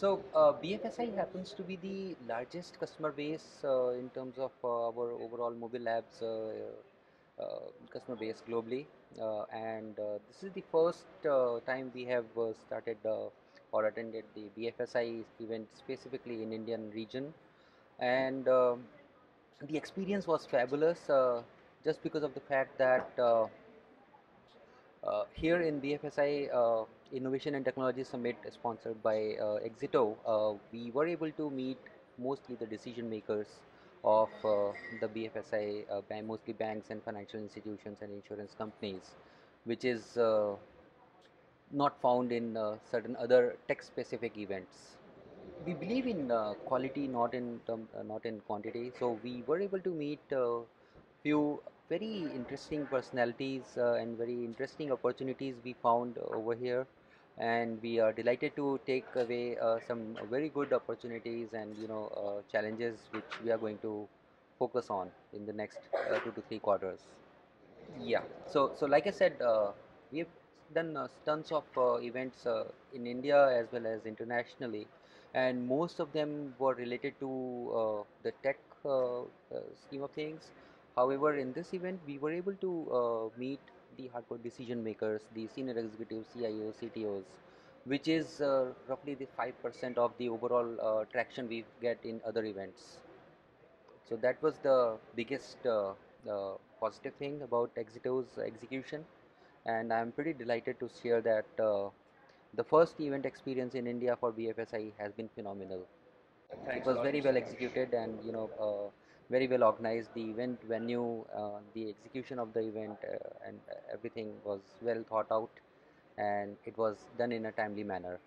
So uh, BFSI happens to be the largest customer base uh, in terms of uh, our overall mobile labs uh, uh, customer base globally, uh, and this is the first time we have started or attended the BFSI event specifically in Indian region, and um the experience was fabulous just because of the fact that. Uh, here in BFSI uh, Innovation and Technology Summit, sponsored by uh, Exito, uh, we were able to meet mostly the decision makers of uh, the BFSI, uh, mostly banks and financial institutions and insurance companies, which is not found in certain other tech-specific events. We believe in quality, not in term, not in quantity. So we were able to meet few very interesting personalities uh, and very interesting opportunities we found over here, and we are delighted to take away uh, some very good opportunities and you know uh, challenges which we are going to focus on in the next uh, two to three quarters. Yeah. So, so like I said, uh, we've done uh, tons of uh, events uh, in India as well as internationally, and most of them were related to uh, the tech scheme of things. However, in this event, we were able to uh, meet the hardcore decision makers, the senior executives, CIOs, CTOs, which is uh, roughly the 5% of the overall uh, traction we get in other events. So that was the biggest uh, uh, positive thing about Exito's execution, and I'm pretty delighted to share that uh, the first event experience in India for BFSI has been phenomenal. It Thanks a was very well executed and you know uh, very well organized. The event venue, uh, the execution of the event, uh, and everything was well thought out, and it was done in a timely manner.